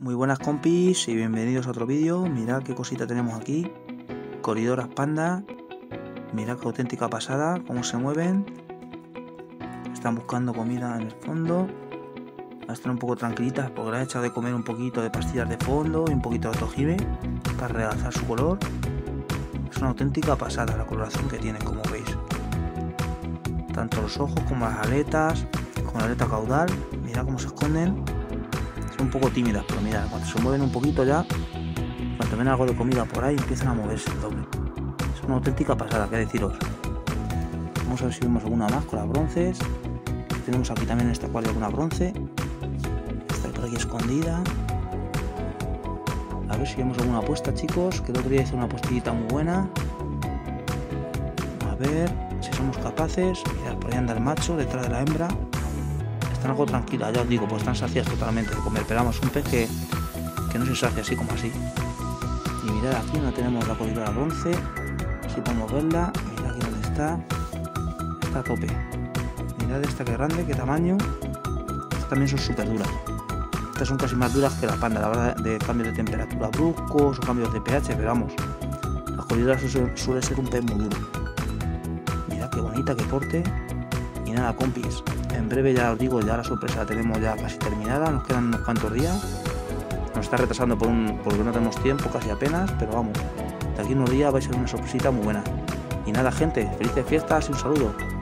Muy buenas compis y bienvenidos a otro vídeo. Mirad qué cosita tenemos aquí. Coridoras panda. Mirad qué auténtica pasada, cómo se mueven. Están buscando comida en el fondo. a estar un poco tranquilitas porque le he echado de comer un poquito de pastillas de fondo y un poquito de tojibe para realzar su color. Es una auténtica pasada la coloración que tienen, como veis. Tanto los ojos como las aletas, como la aleta caudal. Mirad cómo se esconden un poco tímidas, pero mira, cuando se mueven un poquito ya, cuando ven algo de comida por ahí, empiezan a moverse el doble. Es una auténtica pasada, que deciros. Vamos a ver si vemos alguna más con las bronces. Tenemos aquí también en esta cual alguna bronce. Está por aquí escondida. A ver si vemos alguna apuesta, chicos. Que el otro día hice una apostillita muy buena. A ver si somos capaces. Mirad, por ahí anda el macho detrás de la hembra están algo tranquilas, ya os digo, pues están sacias totalmente de comer. Pero vamos, un pez que, no se sacia así como así. Y mirad aquí no tenemos la colidora bronce. Si podemos verla, mirad aquí donde está. Está a tope. Mirad esta que grande, qué tamaño. Estas también son súper duras. Estas son casi más duras que la panda, la verdad, de cambios de temperatura bruscos o cambios de pH, pero vamos. La colidora suele ser un pez muy duro. Mirad qué bonita, qué porte. Y nada, compis, en breve ya os digo, ya la sorpresa la tenemos ya casi terminada, nos quedan unos cuantos días. Nos está retrasando por un, porque no tenemos tiempo, casi apenas, pero vamos, de aquí unos días va a ser una sorpresita muy buena. Y nada gente, felices fiestas y un saludo.